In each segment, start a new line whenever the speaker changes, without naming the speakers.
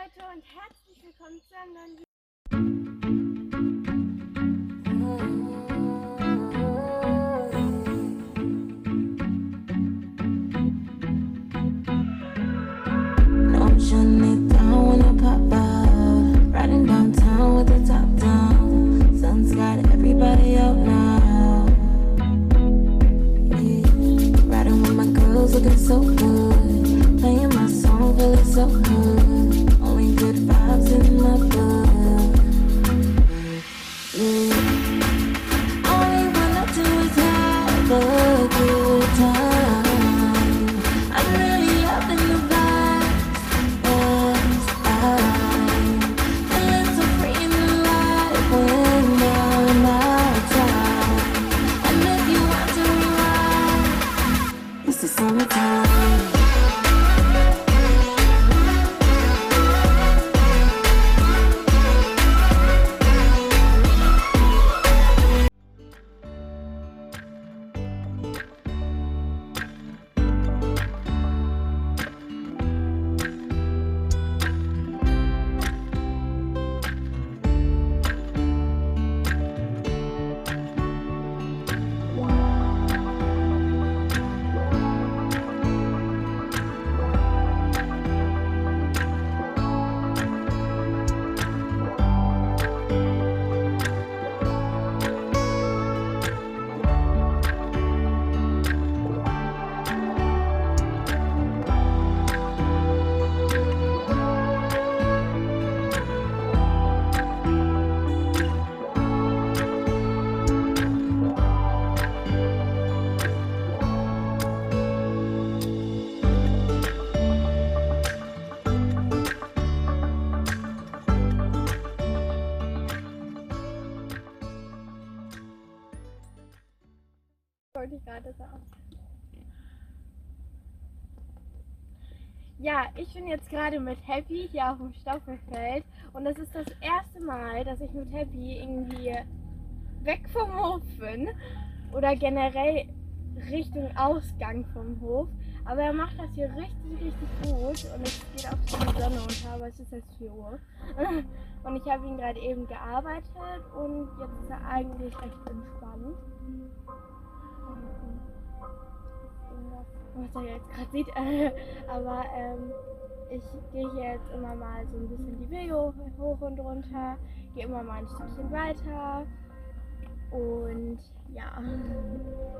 Leute und herzlich willkommen zu einem neuen Video.
No, I'm
Wollte ich gerade sagen. Ja, ich bin jetzt gerade mit Happy hier auf dem Stoffelfeld und das ist das erste Mal, dass ich mit Happy irgendwie weg vom Hof bin oder generell Richtung Ausgang vom Hof. Aber er macht das hier richtig, richtig gut und es geht auch schon die Sonne unter, aber es ist jetzt 4 Uhr. Und ich habe ihn gerade eben gearbeitet und jetzt ist er eigentlich recht entspannt. Was er jetzt gerade sieht. Aber ähm, ich gehe hier jetzt immer mal so ein bisschen die Wege hoch und runter, gehe immer mal ein Stückchen weiter. Und ja.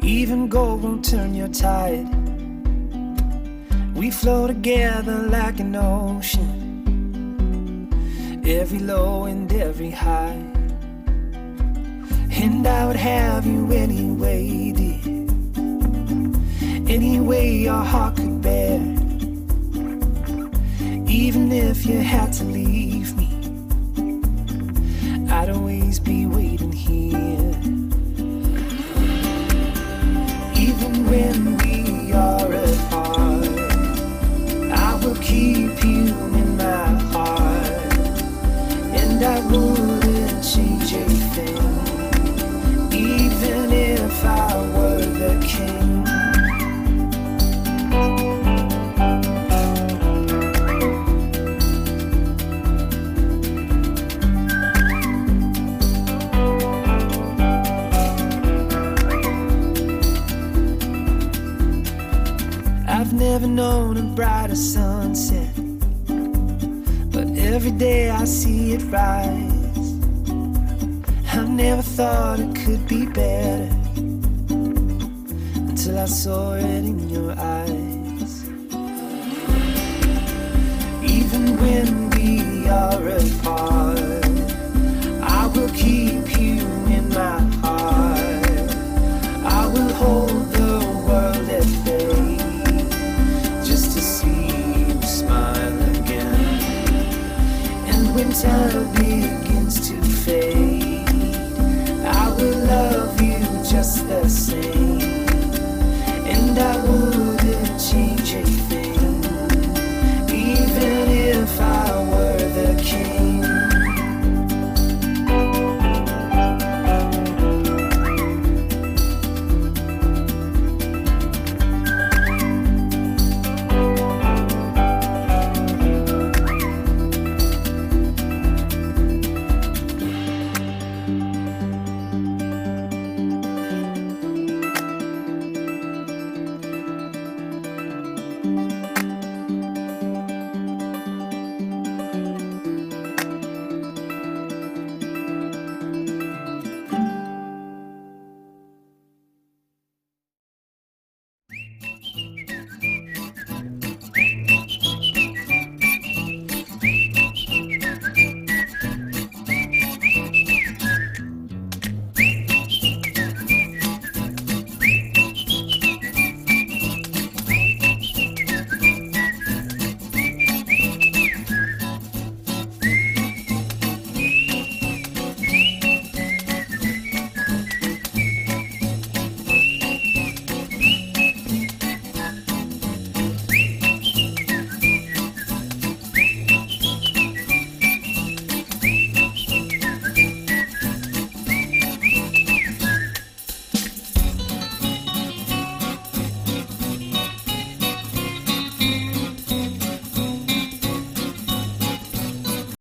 Even gold won't turn your tide. We flow together like an ocean. Every low and every high. And I would have you anyway, dear. Any way your heart could bear. Even if you had to leave me, I'd always be Even I've never known a brighter sunset, but every day I see it rise. I never thought it could be better until I saw it in your see you smile